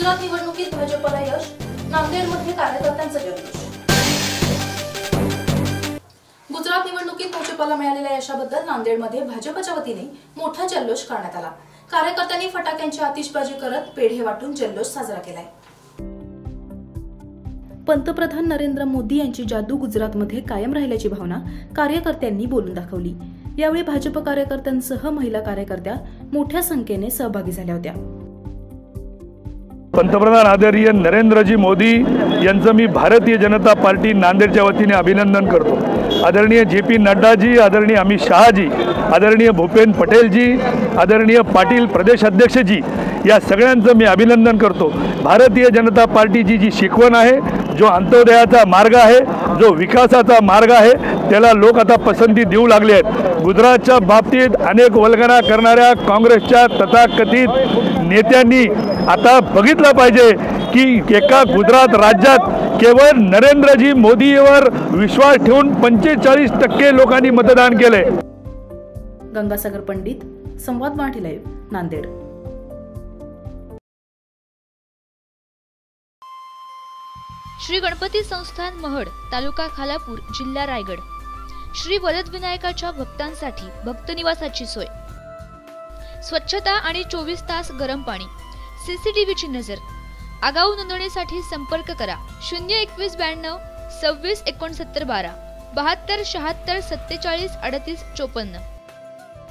गुजरात निवडणुकीत भाजपला यश नांदेडमध्ये कार्यकर्त्यांचं जल्लोष. गुजरात निवडणुकीत भाजपला मिळालेल्या यशाबद्दल नांदेडमध्ये भाजपच्या वतीने मोठा जल्लोष करण्यात आला. कार्यकर्त्यांनी फटाक्यांची आतिषबाजी करत पेढे वाटून जल्लोष साजरा केलाय. पंतप्रधान नरेंद्र मोदी यांची जादू गुजरातमध्ये कायम राहिल्याची भावना कार्यकर्त्यांनी बोलून दाखवली. यावेळी भाजप कार्यकर्त्यांसह महिला कार्यकर्त्या मोठ्या संख्येने सहभागी झाल्या होत्या. पंतप्रधान आदरणीय नरेंद्रजी मोदी यांचं मी भारतीय जनता पार्टी नांदेडच्या वतीने अभिनंदन करतो. आदरणीय जे पी नड्डाजी आदरणीय अमित शहाजी आदरणीय भूपेन पटेलजी आदरणीय पाटील प्रदेश अध्यक्षजी या सगळ्यांचं मी अभिनंदन करतो. भारतीय जनता पार्टीची जी शिकवण आहे जो अंत्योदयाचा मार्ग आहे जो विकासाचा मार्ग आहे त्याला लोक आता पसंती देऊ लागले आहेत. गुजरातच्या बाबतीत अनेक वल्गना करणाऱ्या काँग्रेसच्या तथाकथित नेत्यांनी आता बघितलं पाहिजे की एका गुजरात राज्यात केवळ नरेंद्रजी मोदीवर विश्वास ठेवून पंचेचाळीस टक्के लोकांनी मतदान केलंय. गंगासागर पंडित संवाद मराठी लाईव्ह नांदेड. श्री गणपती संस्थान महड तालुका खालापूर जिल्हा रायगड. श्री वरदविनायकाच्या भक्तांसाठी भक्तनिवासाची सोय. स्वच्छता आणि चोवीस तास गरम पाणी. सीसीटीव्हीची नजर. आगाऊ नोंदणीसाठी संपर्क करा. शून्य एकवीस ब्याण्णव सव्वीस एकोणसत्तर बारा. बहात्तर शहात्तर सत्तेचाळीस अडतीस चोपन्न.